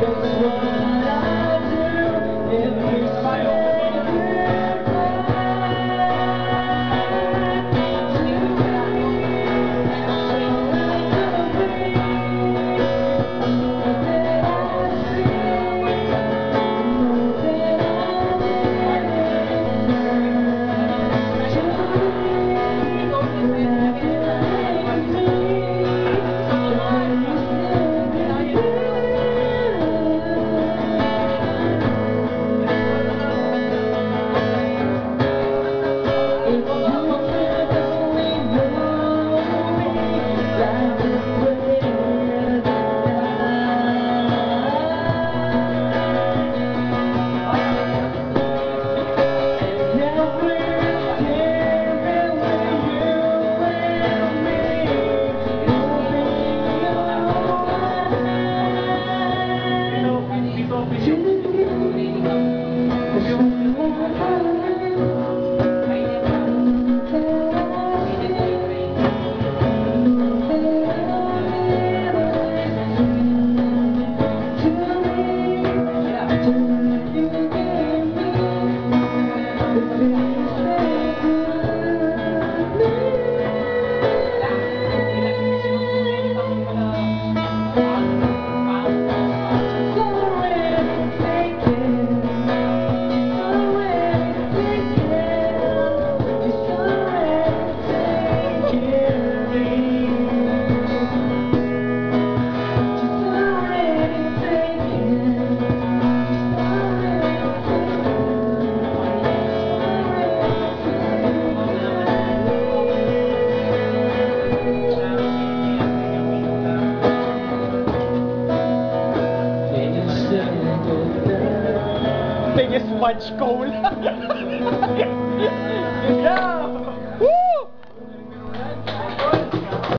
Don't much gold. yeah.